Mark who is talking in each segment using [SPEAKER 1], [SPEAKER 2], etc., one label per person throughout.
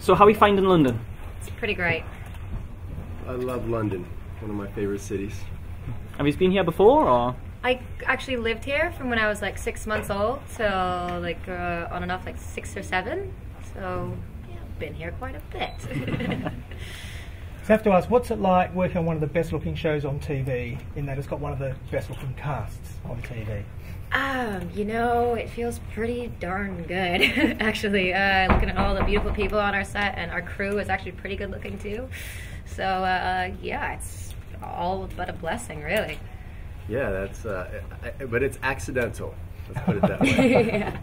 [SPEAKER 1] So how are you finding London?
[SPEAKER 2] It's pretty great.
[SPEAKER 3] I love London, one of my favorite cities.
[SPEAKER 1] Have you been here before or?
[SPEAKER 2] I actually lived here from when I was like six months old till like uh, on and off like six or seven. So yeah, I've been here quite a bit.
[SPEAKER 4] So I have to ask, what's it like working on one of the best looking shows on TV in that it's got one of the best looking casts on TV?
[SPEAKER 2] Um, you know, it feels pretty darn good actually. Uh, looking at all the beautiful people on our set and our crew is actually pretty good looking too. So uh, yeah, it's all but a blessing, really.
[SPEAKER 3] Yeah, that's. Uh, I, but it's accidental. Let's put it that way.
[SPEAKER 2] yeah.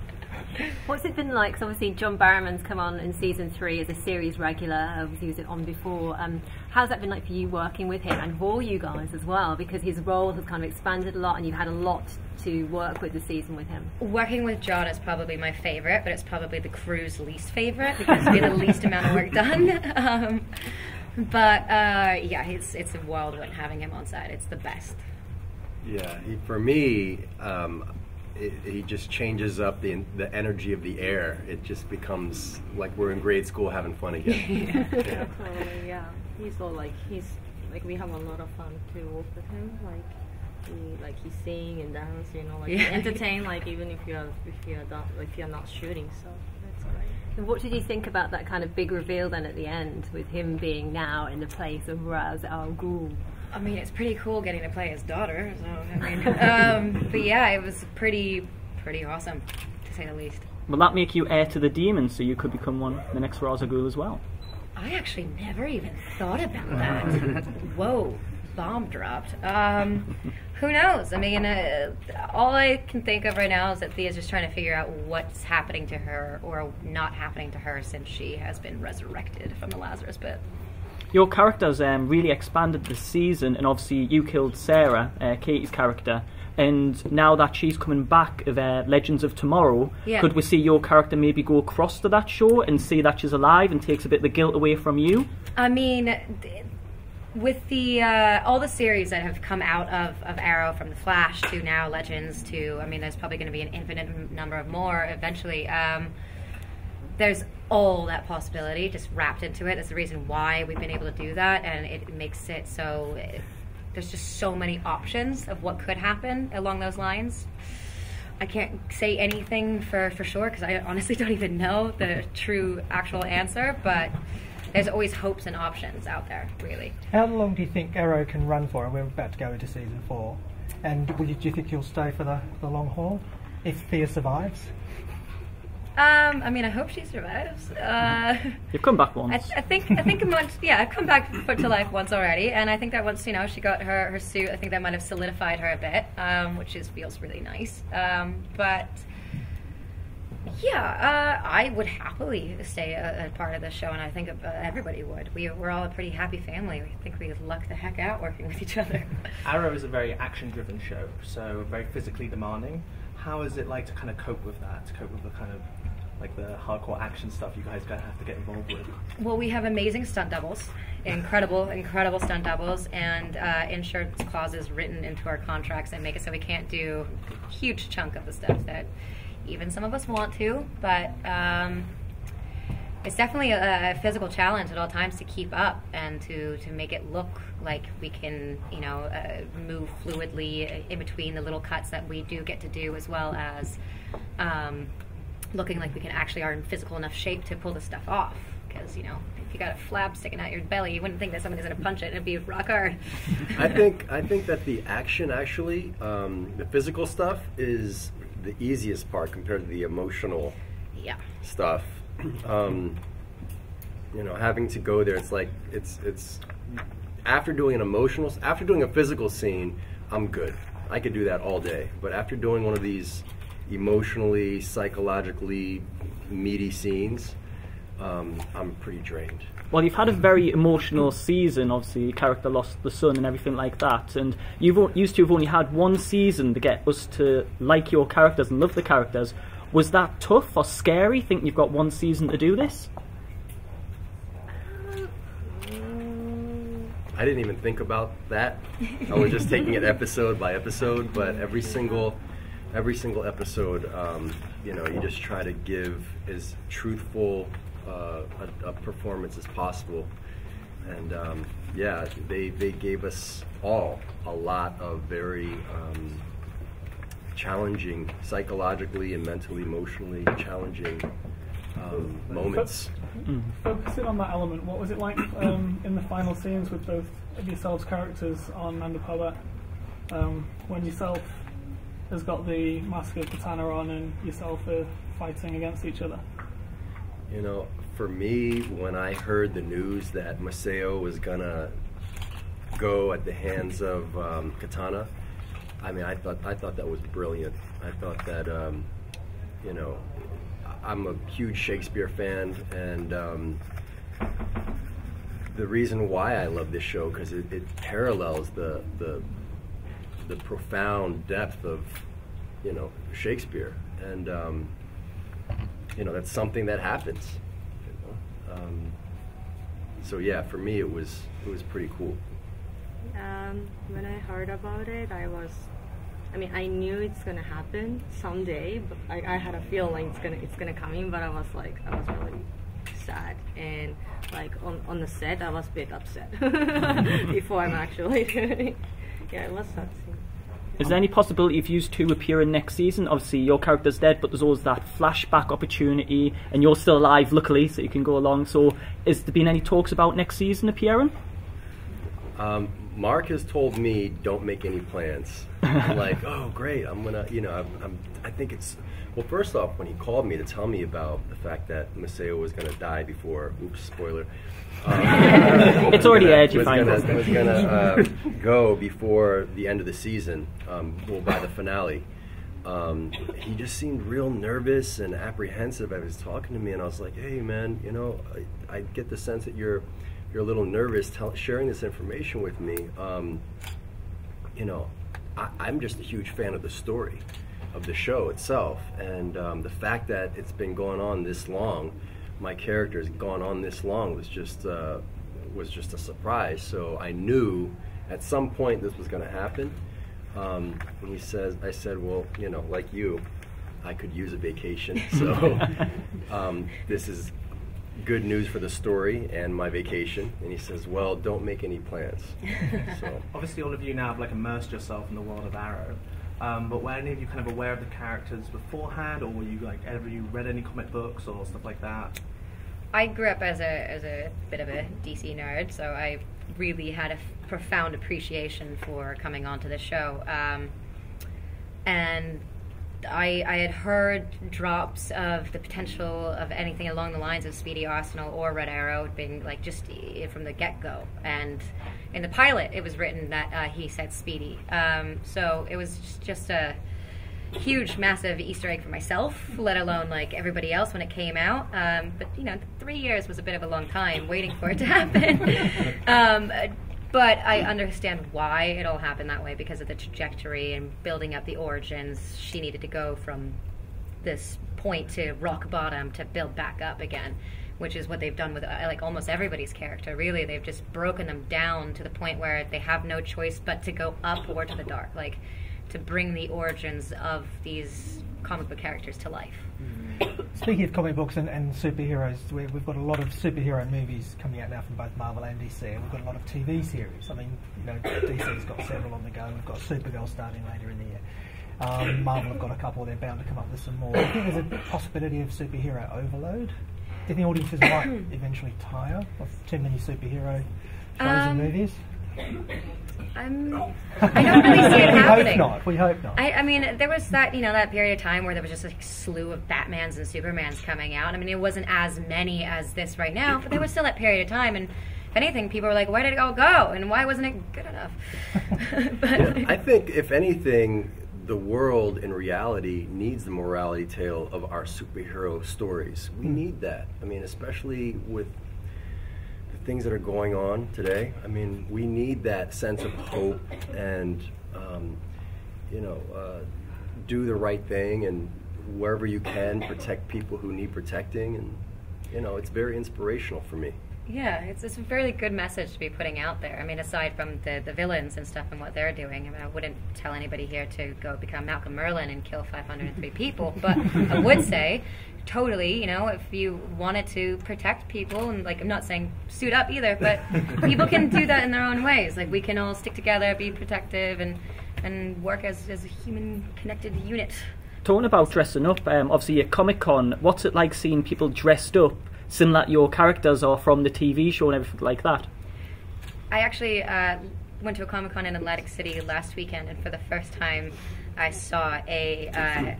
[SPEAKER 5] What's it been like? Because obviously, John Barrowman's come on in season three as a series regular. Obviously, he was on before. Um, how's that been like for you working with him and for you guys as well? Because his role has kind of expanded a lot, and you've had a lot to work with this season with him.
[SPEAKER 2] Working with John is probably my favorite, but it's probably the crew's least favorite because we had the least amount of work done. Um, but uh, yeah, it's it's a whirlwind having him on set. It's the best.
[SPEAKER 3] Yeah, he, for me, um, it, he just changes up the the energy of the air. It just becomes like we're in grade school having fun again.
[SPEAKER 6] Yeah, totally. Yeah, he's all like he's like we have a lot of fun to work with him. Like he like he sing and dance, you know, like
[SPEAKER 2] Yeah.
[SPEAKER 6] entertain. Like even if you're if you're not if you're not shooting, so that's great.
[SPEAKER 5] And what did you think about that kind of big reveal then at the end, with him being now in the place of Ra's al Ghul?
[SPEAKER 2] I mean, it's pretty cool getting to play his daughter. So I mean, um, but yeah, it was pretty pretty awesome to say the least.
[SPEAKER 1] Will that make you heir to the demon so you could become one the next Ra's al as well?
[SPEAKER 2] I actually never even thought about that. Whoa, bomb dropped. Um, who knows? I mean, uh, all I can think of right now is that Thea's just trying to figure out what's happening to her or not happening to her since she has been resurrected from the Lazarus pit.
[SPEAKER 1] Your character's um, really expanded this season, and obviously you killed Sara, uh, Katie's character. And now that she's coming back of uh, Legends of Tomorrow,
[SPEAKER 2] Yeah.
[SPEAKER 1] could we see your character maybe go across to that show and see that she's alive and takes a bit of the guilt away from you?
[SPEAKER 2] I mean, th- with the uh, all the series that have come out of, of Arrow, from the Flash to now Legends to, I mean, there's probably going to be an infinite number of more eventually. Um, there's all that possibility just wrapped into it. That's the reason why we've been able to do that, and it makes it so. It, there's just so many options of what could happen along those lines. I can't say anything for, for sure because I honestly don't even know the true actual answer, but there's always hopes and options out there, really.
[SPEAKER 4] How long do you think Arrow can run for? And We're about to go into season four. And do you think you'll stay for the, the long haul if Thea survives?
[SPEAKER 2] Um, I mean, I hope she survives. Uh,
[SPEAKER 1] You've come back
[SPEAKER 2] I,
[SPEAKER 1] once.
[SPEAKER 2] I think I think once, yeah, I've come back put to life once already, and I think that once you know she got her her suit, I think that might have solidified her a bit, um, which is feels really nice. Um, but yeah, uh, I would happily stay a, a part of the show, and I think uh, everybody would. We we're all a pretty happy family. We think we luck the heck out working with each other.
[SPEAKER 7] Arrow is a very action-driven show, so very physically demanding. How is it like to kind of cope with that? To cope with the kind of like the hardcore action stuff you guys gonna have to get involved with?
[SPEAKER 2] Well, we have amazing stunt doubles, incredible, incredible stunt doubles, and uh, insurance clauses written into our contracts that make it so we can't do huge chunk of the stuff that even some of us want to. But um, it's definitely a, physical challenge at all times to keep up and to, to make it look like we can, you know, uh, move fluidly in between the little cuts that we do get to do, as well as um, looking like we can actually are in physical enough shape to pull the stuff off. Because you know, if you got a flab sticking out your belly, you wouldn't think that somebody's gonna punch it. It'd be rock hard.
[SPEAKER 3] I think I think that the action actually, um, the physical stuff, is the easiest part compared to the emotional
[SPEAKER 2] yeah.
[SPEAKER 3] stuff. Um, you know, having to go there, it's like it's it's after doing an emotional, after doing a physical scene, I'm good. I could do that all day. But after doing one of these emotionally, psychologically meaty scenes, um, I'm pretty drained.
[SPEAKER 1] Well, you've had a very emotional season. Obviously, your character lost the son and everything like that. And you've used to have only had one season to get us to like your characters and love the characters. Was that tough or scary? Think you've got one season to do this?
[SPEAKER 3] I didn't even think about that. I was just taking it episode by episode, but every single every single episode, um, you know, you just try to give as truthful uh, a, a performance as possible. And um, yeah, they, they gave us all a lot of very um, challenging, psychologically and mentally, emotionally challenging um, moments.
[SPEAKER 8] Focusing on that element, what was it like um, in the final scenes with both of yourselves' characters on Nanda Parbat? Um, when yourself has got the mask of katana on and yourself are fighting against each other?
[SPEAKER 3] You know, for me, when I heard the news that Maseo was gonna go at the hands of um, Katana, I mean, I thought I thought that was brilliant. I thought that, um, you know, I'm a huge Shakespeare fan, and um, the reason why I love this show because it, it parallels the the the profound depth of, you know, Shakespeare, and um, you know that's something that happens. You know? um, so yeah, for me it was it was pretty cool.
[SPEAKER 6] Um, when I heard about it, I was, I mean, I knew it's gonna happen someday, but I, I had a feeling it's gonna it's gonna come in. But I was like, I was really sad and like on on the set, I was a bit upset before I'm actually. Yeah, it was sad. scene.
[SPEAKER 1] Is there any possibility of you two appearing next season? Obviously, your character's dead, but there's always that flashback opportunity, and you're still alive, luckily, so you can go along. So, is there been any talks about next season appearing?
[SPEAKER 3] Um, Mark has told me don't make any plans. I'm like, oh great, I'm gonna, you know, I'm, I'm, I think it's. Well, first off, when he called me to tell me about the fact that Maseo was gonna die before, oops, spoiler. um,
[SPEAKER 1] It's already
[SPEAKER 3] was gonna-
[SPEAKER 1] aired, you
[SPEAKER 3] was
[SPEAKER 1] find
[SPEAKER 3] gonna,
[SPEAKER 1] it.
[SPEAKER 3] was gonna uh, go before the end of the season, um, well, by the finale. Um, he just seemed real nervous and apprehensive. I was talking to me, and I was like, "Hey, man, you know, I, I get the sense that you're you're a little nervous tell, sharing this information with me. Um, you know, I, I'm just a huge fan of the story, of the show itself, and um, the fact that it's been going on this long, my character has gone on this long was just uh, was just a surprise. So I knew at some point this was going to happen. Um, and he says, I said, well, you know, like you, I could use a vacation. So um, this is good news for the story and my vacation. And he says, well, don't make any plans. So
[SPEAKER 7] Obviously, all of you now have like immersed yourself in the world of Arrow. Um, but were any of you kind of aware of the characters beforehand, or were you like ever you read any comic books or stuff like that?
[SPEAKER 2] I grew up as a as a bit of a DC nerd, so I really had a f- profound appreciation for coming onto the show. Um, and I, I had heard drops of the potential of anything along the lines of Speedy Arsenal or Red Arrow being like just from the get go. And in the pilot, it was written that uh, he said Speedy. Um, so it was just, just a huge, massive Easter egg for myself, let alone like everybody else when it came out. Um, but you know, three years was a bit of a long time waiting for it to happen. um, but I understand why it all happened that way because of the trajectory and building up the origins. She needed to go from this point to rock bottom to build back up again, which is what they've done with uh, like almost everybody's character. Really, they've just broken them down to the point where they have no choice but to go up or to the dark, like to bring the origins of these comic book characters to life.
[SPEAKER 4] Speaking of comic books and, and superheroes, we, we've got a lot of superhero movies coming out now from both Marvel and DC, and we've got a lot of TV series. I mean, you know, DC's got several on the go. We've got Supergirl starting later in the year. Um, Marvel have got a couple. They're bound to come up with some more. Do you think there's a possibility of superhero overload? Do you think audiences might eventually tire of too many superhero shows and
[SPEAKER 2] Um,
[SPEAKER 4] movies?
[SPEAKER 2] I'm, I don't really see it
[SPEAKER 4] we
[SPEAKER 2] happening.
[SPEAKER 4] hope not. We hope not.
[SPEAKER 2] I, I mean, there was that you know that period of time where there was just a slew of Batmans and Supermans coming out. I mean, it wasn't as many as this right now, but there was still that period of time. And if anything, people were like, "Where did it all go? And why wasn't it good enough?" but,
[SPEAKER 3] Yeah, I think if anything, the world in reality needs the morality tale of our superhero stories. We hmm. need that. I mean, especially with the things that are going on today. I mean, we need that sense of hope and, um, you know, uh, do the right thing and wherever you can protect people who need protecting. And, you know, it's very inspirational for me.
[SPEAKER 2] Yeah, it's, it's a very good message to be putting out there. I mean, aside from the, the villains and stuff and what they're doing, I mean, I wouldn't tell anybody here to go become Malcolm Merlyn and kill 503 people, but I would say, totally, you know, if you wanted to protect people, and like, I'm not saying suit up either, but people can do that in their own ways. Like, we can all stick together, be protective, and, and work as, as a human connected unit.
[SPEAKER 1] Talking about dressing up, um, obviously at Comic Con, what's it like seeing people dressed up similar to your characters or from the TV show and everything like that?
[SPEAKER 2] I actually uh, went to a Comic Con in Atlantic City last weekend, and for the first time, I saw a uh,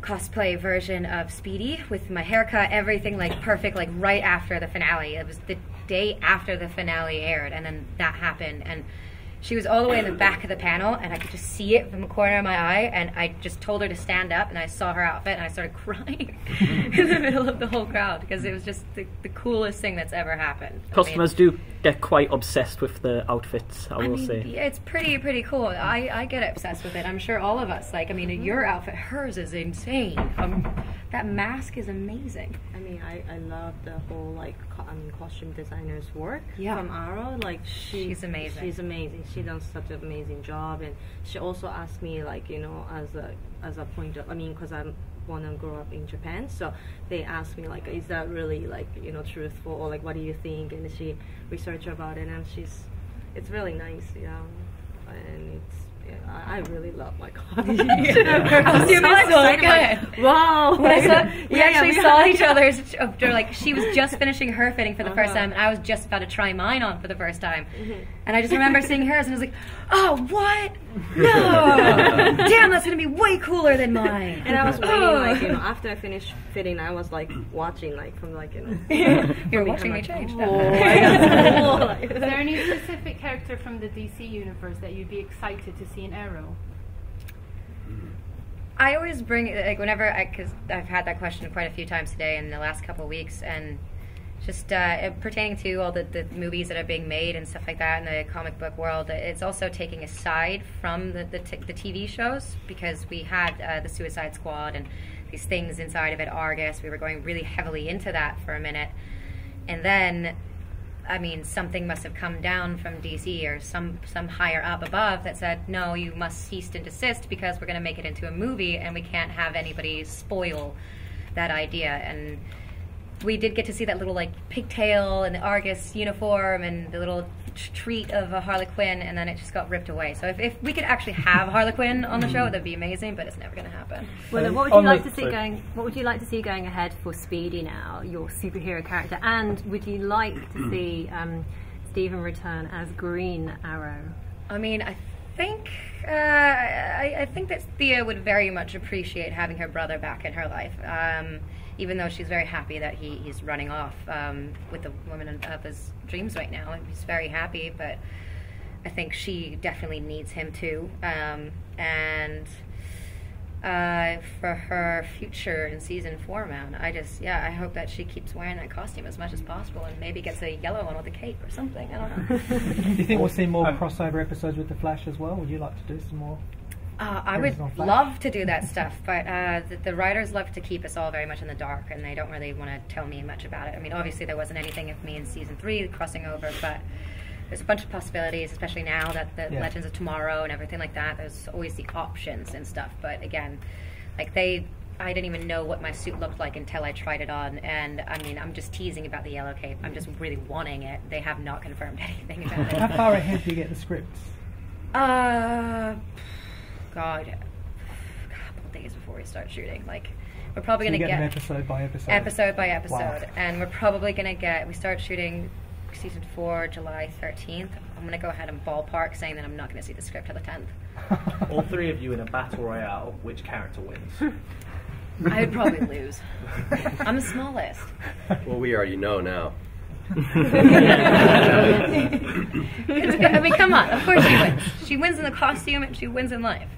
[SPEAKER 2] cosplay version of Speedy with my haircut, everything like perfect, like right after the finale. It was the day after the finale aired, and then that happened, and she was all the way in the back of the panel, and I could just see it from the corner of my eye. And I just told her to stand up, and I saw her outfit, and I started crying in the middle of the whole crowd because it was just the, the coolest thing that's ever happened. I mean-
[SPEAKER 1] Customers do get quite obsessed with the outfits, I
[SPEAKER 2] I
[SPEAKER 1] will
[SPEAKER 2] mean,
[SPEAKER 1] say.
[SPEAKER 2] yeah, it's pretty pretty cool. I, I get obsessed with it. I'm sure all of us. Like, I mean, your
[SPEAKER 1] Mm-hmm.
[SPEAKER 2] outfit, hers is insane. Um, that mask is amazing.
[SPEAKER 6] I mean, I, I love the whole like co- I mean costume designer's work
[SPEAKER 2] Yeah.
[SPEAKER 6] from Arrow. Like she,
[SPEAKER 2] She's amazing.
[SPEAKER 6] She's amazing. She does such an amazing job, and she also asked me like you know as a as a point of I mean because I'm born and grew up in Japan, so they asked me like is that really like you know truthful or like what do you think? And she researched about it, and she's it's really nice, yeah, and it's. Yeah, I I really love my costume.
[SPEAKER 2] Costume is so
[SPEAKER 6] excited, like,
[SPEAKER 2] good.
[SPEAKER 6] wow!
[SPEAKER 2] When I saw, we
[SPEAKER 6] Yeah, yeah,
[SPEAKER 2] actually
[SPEAKER 6] we
[SPEAKER 2] saw
[SPEAKER 6] had-
[SPEAKER 2] each other's. They're like, she was just finishing her fitting for the first
[SPEAKER 6] Uh-huh.
[SPEAKER 2] time, and I was just about to try mine on for the first time. And I just remember seeing hers, and I was like, "Oh, what? No! Damn, that's gonna be way cooler than mine."
[SPEAKER 6] And I was waiting,
[SPEAKER 2] Oh.
[SPEAKER 6] like you know, after I finished fitting, I was like watching, like from like you know.
[SPEAKER 2] You're watching me
[SPEAKER 6] behind,
[SPEAKER 2] change.
[SPEAKER 6] Oh, cool.
[SPEAKER 9] Is there any specific character from the DC universe that you'd be excited to see in Arrow?
[SPEAKER 2] I always bring like whenever I because I've had that question quite a few times today in the last couple weeks and just uh, pertaining to all the, the movies that are being made and stuff like that in the comic book world. It's also taking a side from the the, the TV shows because we had uh, the Suicide Squad and these things inside of it, Argus. We were going really heavily into that for a minute, and then I mean, something must have come down from DC or some some higher up above that said, no, you must cease and desist because we're going to make it into a movie and we can't have anybody spoil that idea. And we did get to see that little like pigtail and the Argus uniform and the little treat of a Harley Quinn, and then it just got ripped away. So if, if we could actually have Harley Quinn on the show, that'd be amazing. But it's never going to happen.
[SPEAKER 5] Well, then what would you like
[SPEAKER 1] the-
[SPEAKER 5] to see
[SPEAKER 1] sorry.
[SPEAKER 5] going? What would you like to see going ahead for Speedy now, your superhero character? And would you like to see um, Stephen return as Green Arrow?
[SPEAKER 2] I mean, I think uh, I, I think that Thea would very much appreciate having her brother back in her life. Um, even though she's very happy that he, he's running off um, with the woman of his dreams right now, and he's very happy. But I think she definitely needs him too. Um, and uh, for her future in season four, man, I just yeah, I hope that she keeps wearing that costume as much as possible and maybe gets a yellow one with a cape or something. I don't know.
[SPEAKER 4] Do you think we'll see more crossover episodes with the Flash as well? Would you like to do some more?
[SPEAKER 2] Uh, I would love to do that stuff, but uh, the, the writers love to keep us all very much in the dark, and they don't really want to tell me much about it. I mean, obviously there wasn't anything of me in season three crossing over, but there's a bunch of possibilities, especially now that the
[SPEAKER 4] Yeah.
[SPEAKER 2] Legends of Tomorrow and everything like that. There's always the options and stuff, but again, like they. I didn't even know what my suit looked like until I tried it on, and I mean, I'm just teasing about the yellow cape. I'm just really wanting it. They have not confirmed anything about it.
[SPEAKER 4] How far ahead do you get the scripts?
[SPEAKER 2] Uh, God, a couple days before we start shooting. Like, we're probably
[SPEAKER 4] So
[SPEAKER 2] gonna
[SPEAKER 4] get,
[SPEAKER 2] get,
[SPEAKER 4] them episode by episode.
[SPEAKER 2] episode by episode,
[SPEAKER 4] Wow.
[SPEAKER 2] and we're probably gonna get. We start shooting season four, July thirteenth. I'm gonna go ahead and ballpark saying that I'm not gonna see the script till the tenth.
[SPEAKER 7] All three of you in a battle royale, which character wins?
[SPEAKER 2] I would probably lose. I'm the smallest.
[SPEAKER 3] Well, we already know now.
[SPEAKER 2] I mean, come on. Of course she wins. She wins in the costume, and she wins in life.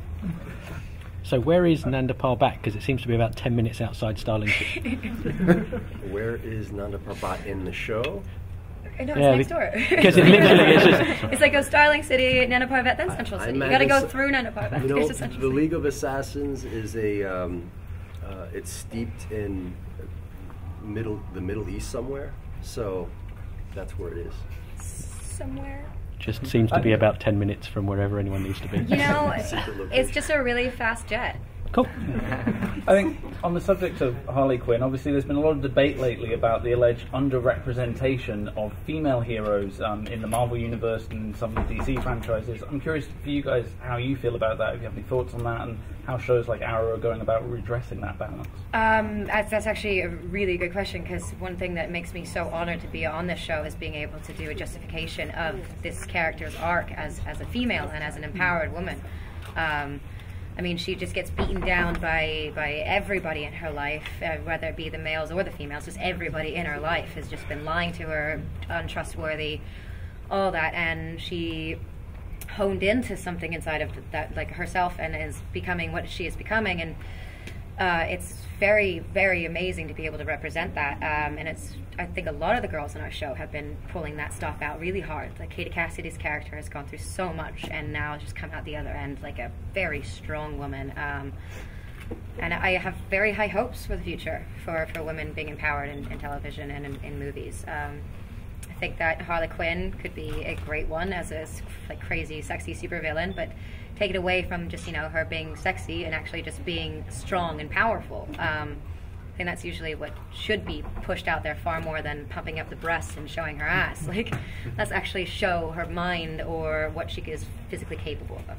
[SPEAKER 10] So where is Nanda Parbat? Because it seems to be about 10 minutes outside Starling City.
[SPEAKER 3] Where is Nanda Parbat in the show?
[SPEAKER 2] No, it's
[SPEAKER 10] Yeah,
[SPEAKER 2] next door.
[SPEAKER 10] because it literally is just-
[SPEAKER 2] it's like go Starling City, Nanda Parbat, then Central
[SPEAKER 3] I
[SPEAKER 2] City. You
[SPEAKER 3] imagine
[SPEAKER 2] gotta go through Nanda Parbat
[SPEAKER 3] You know,
[SPEAKER 2] Central
[SPEAKER 3] the
[SPEAKER 2] City.
[SPEAKER 3] League of Assassins is a. Um, uh, it's steeped in middle the Middle East somewhere. So that's where it is.
[SPEAKER 2] Somewhere.
[SPEAKER 10] Just seems to be about 10 minutes from wherever anyone needs to be.
[SPEAKER 2] You know, it's just a really fast jet.
[SPEAKER 10] Cool.
[SPEAKER 11] I think on the subject of Harley Quinn, obviously there's been a lot of debate lately about the alleged underrepresentation of female heroes um, in the Marvel universe and some of the DC franchises. I'm curious for you guys how you feel about that. If you have any thoughts on that, and how shows like Arrow are going about redressing that balance.
[SPEAKER 2] Um, that's, that's actually a really good question because one thing that makes me so honored to be on this show is being able to do a justification of this character's arc as, as a female and as an empowered woman. Um, I mean, she just gets beaten down by, by everybody in her life, uh, whether it be the males or the females. Just everybody in her life has just been lying to her, untrustworthy, all that, and she honed into something inside of that, like herself, and is becoming what she is becoming. And uh, it's very, very amazing to be able to represent that. Um, and it's, I think a lot of the girls in our show have been pulling that stuff out really hard. Like Katie Cassidy's character has gone through so much, and now just come out the other end like a very strong woman. Um, and I have very high hopes for the future for, for women being empowered in, in television and in, in movies. Um, I think that Harley Quinn could be a great one as a like crazy, sexy supervillain, but take it away from just you know her being sexy and actually just being strong and powerful. Um, I think that's usually what should be pushed out there far more than pumping up the breasts and showing her ass. Like, let's actually show her mind or what she is physically capable of.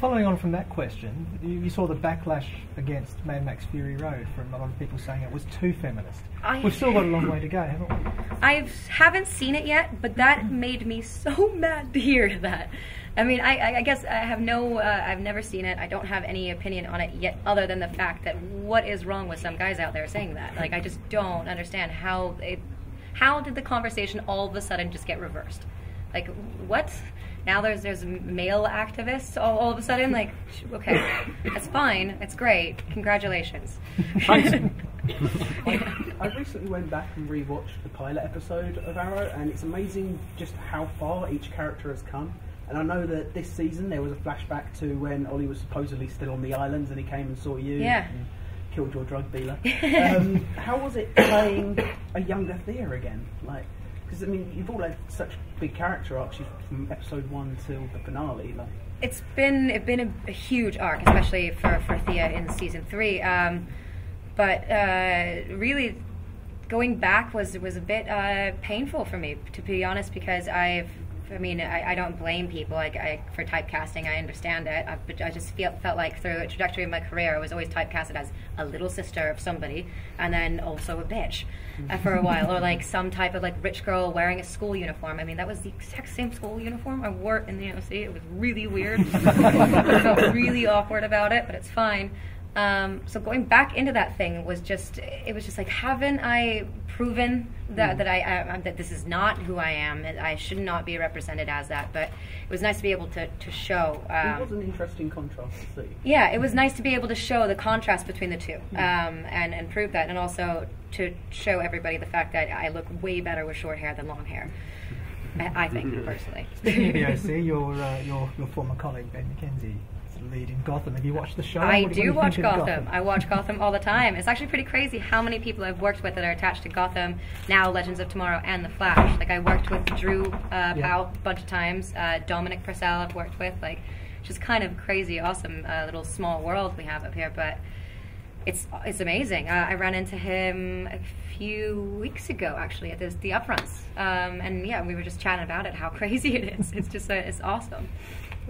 [SPEAKER 4] Following on from that question, you, you saw the backlash against Mad Max Fury Road from a lot of people saying it was too feminist.
[SPEAKER 2] I-
[SPEAKER 4] We've still got a long way to go, haven't we?
[SPEAKER 2] I haven't seen it yet, but that made me so mad to hear that. I mean, I, I- guess I have no, uh, I've never seen it. I don't have any opinion on it yet, other than the fact that what is wrong with some guys out there saying that? Like, I just don't understand how it, how did the conversation all of a sudden just get reversed? Like, what? Now there's there's male activists all, all of a sudden. Like, okay, that's fine. It's great. Congratulations.
[SPEAKER 12] I, I recently went back and rewatched the pilot episode of Arrow, and it's amazing just how far each character has come. And I know that this season there was a flashback to when Ollie was supposedly still on the islands, and he came and saw you
[SPEAKER 2] Yeah.
[SPEAKER 12] and killed your drug dealer. um, how was it playing a younger Thea again? Like, because I mean, you've all had such big character arcs from episode one till the finale. Like,
[SPEAKER 2] it's been it's been a, a huge arc, especially for for Thea in season three. Um, but uh, really, going back was was a bit uh, painful for me, to be honest, because I've. I mean, I, I don't blame people like I, for typecasting. I understand it, I, but I just feel, felt like through a trajectory of my career, I was always typecasted as a little sister of somebody, and then also a bitch uh, for a while, or like some type of like rich girl wearing a school uniform. I mean, that was the exact same school uniform I wore in the OC. It was really weird. I felt really awkward about it, but it's fine. Um, so going back into that thing was just it was just like haven't I proven that that I, I that this is not who I am and I should not be represented as that but it was nice to be able to to show
[SPEAKER 12] it
[SPEAKER 2] um,
[SPEAKER 12] was an interesting contrast to see.
[SPEAKER 2] yeah, it was nice to be able to show the contrast between the two um, and, and prove that, and also to show everybody the fact that I look way better with short hair than long hair. I, I think, personally.
[SPEAKER 4] Speaking of the OC, your, uh, your, your former colleague Ben McKenzie is the lead in Gotham. Have you watched the show?
[SPEAKER 2] I
[SPEAKER 4] What
[SPEAKER 2] do
[SPEAKER 4] you
[SPEAKER 2] watch
[SPEAKER 4] think of
[SPEAKER 2] Gotham. I watch Gotham all the time. It's actually pretty crazy how many people I've worked with that are attached to Gotham, now Legends of Tomorrow and The Flash. Like I worked with Drew uh,
[SPEAKER 4] Yeah.
[SPEAKER 2] Powell a bunch of times. Uh, Dominic Purcell I've worked with. Like, just kind of crazy, awesome uh, little small world we have up here. But it's it's amazing. Uh, I ran into him a few weeks ago, actually, at this, the upfronts, um, and yeah, we were just chatting about it. How crazy it is! It's just uh, it's awesome.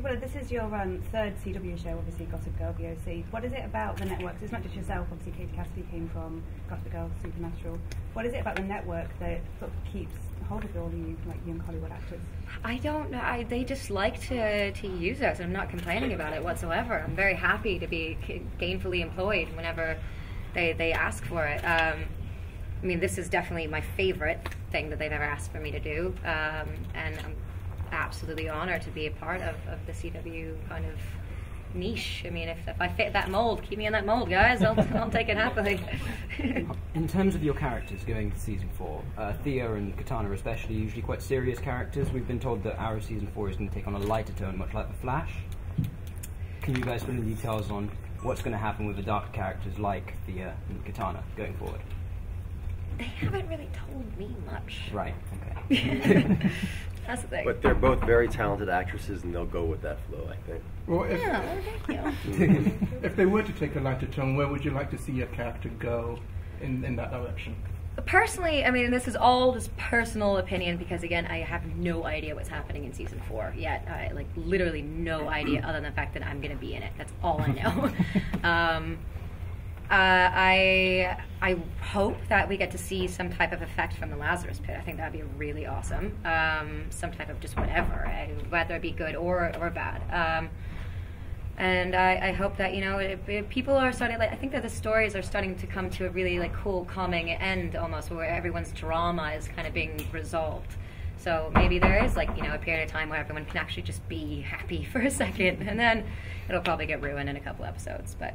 [SPEAKER 13] Well, this is your um, third CW show, obviously, Gossip Girl, The OC. What is it about the networks? It's not just yourself, obviously, Katie Cassidy came from Gossip Girl, Supernatural. What is it about the network that sort of keeps hold of all you, like, young Hollywood actors?
[SPEAKER 2] I don't know. I, they just like to, to use us. I'm not complaining about it whatsoever. I'm very happy to be gainfully employed whenever they, they ask for it. Um, I mean, this is definitely my favorite thing that they've ever asked for me to do. Um, and I'm absolutely honored to be a part of, of the CW kind of niche. I mean, if, if I fit that mold, keep me in that mold, guys. I'll, I'll take it happily.
[SPEAKER 14] In terms of your characters going to season four, uh, Thea and Katana especially, usually quite serious characters. We've been told that Arrow season four is going to take on a lighter tone, much like The Flash. Can you guys fill in details on what's going to happen with the darker characters like Thea and Katana going forward?
[SPEAKER 2] They haven't really told me much.
[SPEAKER 14] Right. Okay.
[SPEAKER 2] That's the thing.
[SPEAKER 3] But they're both very talented actresses, and they'll go with that flow. I think.
[SPEAKER 15] Well, if,
[SPEAKER 2] Yeah, well, thank you.
[SPEAKER 15] if they were to take a lighter tone, where would you like to see your character go in, in that direction?
[SPEAKER 2] Personally, I mean, this is all just personal opinion because, again, I have no idea what's happening in season four yet. I like literally no idea other than the fact that I'm going to be in it. That's all I know. um, uh, I I hope that we get to see some type of effect from the Lazarus Pit. I think that'd be really awesome. Um, some type of just whatever, eh, whether it be good or or bad. Um, and I, I hope that you know people are starting like I think that the stories are starting to come to a really like cool calming end almost where everyone's drama is kind of being resolved. So maybe there is like you know a period of time where everyone can actually just be happy for a second, and then it'll probably get ruined in a couple episodes. But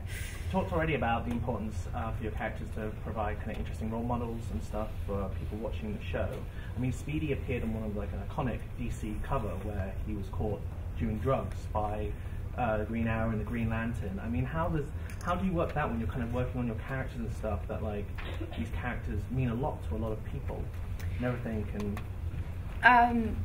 [SPEAKER 7] talked already about the importance uh, for your characters to provide kind of interesting role models and stuff for people watching the show. I mean, Speedy appeared on one of like an iconic DC cover where he was caught doing drugs by uh, Green Arrow and the Green Lantern. I mean, how does how do you work that when you're kind of working on your characters and stuff? That like these characters mean a lot to a lot of people and everything can.
[SPEAKER 2] Um,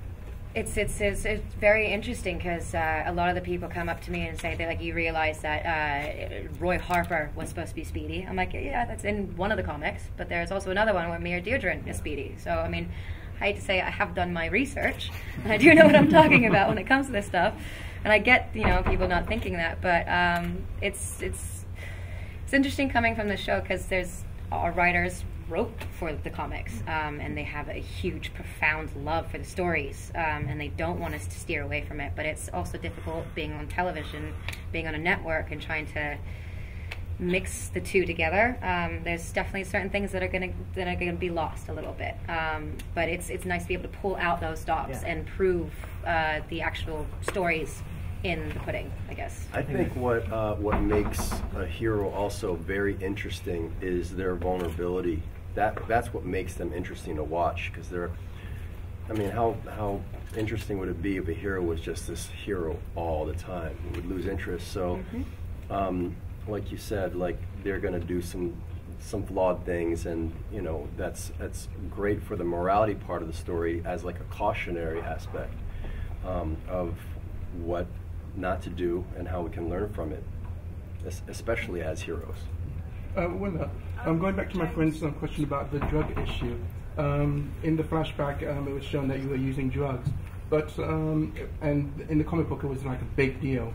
[SPEAKER 2] it's, it's it's it's very interesting because uh, a lot of the people come up to me and say that like you realize that uh, Roy Harper was supposed to be Speedy. I'm like, yeah, that's in one of the comics, but there's also another one where Mia Dearden is Speedy. So I mean, I hate to say I have done my research and I do know what I'm talking about when it comes to this stuff, and I get you know people not thinking that, but um, it's it's it's interesting coming from the show because there's our writers wrote for the comics um, and they have a huge profound love for the stories um, and they don't want us to steer away from it but it's also difficult being on television being on a network and trying to mix the two together um, there's definitely certain things that are going to that are going to be lost a little bit um, but it's it's nice to be able to pull out those stops
[SPEAKER 7] Yeah.
[SPEAKER 2] and prove uh, the actual stories in the pudding i guess
[SPEAKER 3] I think what uh, what makes a hero also very interesting is their vulnerability. That that's what makes them interesting to watch because they're. I mean, how how interesting would it be if a hero was just this hero all the time? We would lose interest. So, um, like you said, like they're going to do some some flawed things, and you know that's that's great for the morality part of the story as like a cautionary aspect um, of what not to do and how we can learn from it, especially as heroes.
[SPEAKER 15] Uh, Willa, I'm going back to my friend's um, question about the drug issue. Um, in the flashback, um, it was shown that you were using drugs, but um, and in the comic book, it was like a big deal.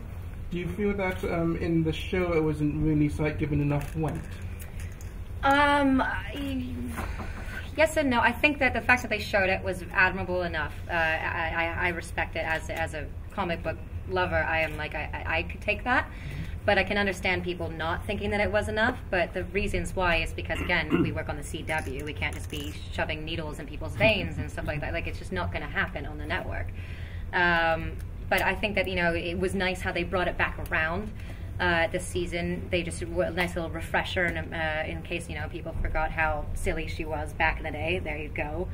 [SPEAKER 15] Do you feel that um, in the show it wasn't really like given enough weight?
[SPEAKER 2] Um, I, yes and no. I think that the fact that they showed it was admirable enough. Uh, I, I, I respect it as as a comic book lover. I am like I, I I could take that, but I can understand people not thinking that it was enough. But the reasons why is because again, we work on the CW. We can't just be shoving needles in people's veins and stuff like that. Like it's just not going to happen on the network. Um, but I think that you know it was nice how they brought it back around uh, this season. They just a nice little refresher, and uh, in case you know people forgot how silly she was back in the day. There you go.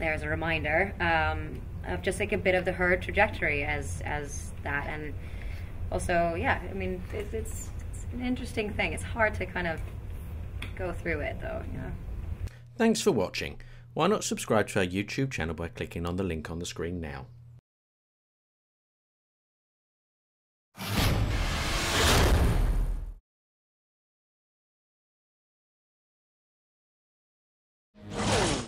[SPEAKER 2] There's a reminder um, of just like a bit of the her trajectory as as that, and also yeah. I mean, it's, it's it's an interesting thing. It's hard to kind of go through it though.
[SPEAKER 16] Thanks for watching. Why not subscribe to our YouTube channel by clicking on the link on the screen now?